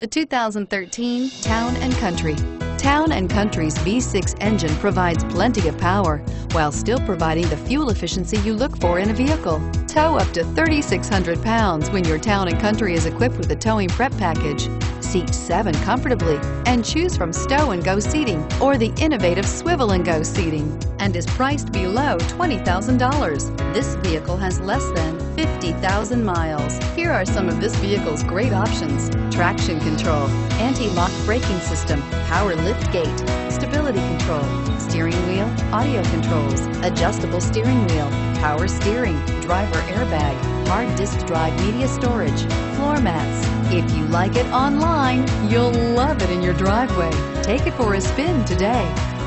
The 2013 Town & Country. Town & Country's V6 engine provides plenty of power while still providing the fuel efficiency you look for in a vehicle. Tow up to 3,600 pounds when your Town & Country is equipped with a towing prep package. Seat seven comfortably and choose from stow and go seating or the innovative swivel and go seating and is priced below $20,000. This vehicle has less than 50,000 miles. Here are some of this vehicle's great options. Traction control, anti-lock braking system, power lift gate, stability control, steering wheel, audio controls, adjustable steering wheel, power steering, driver airbag, hard disk drive media storage, floor mats. If you like it online, you'll love it in your driveway. Take it for a spin today.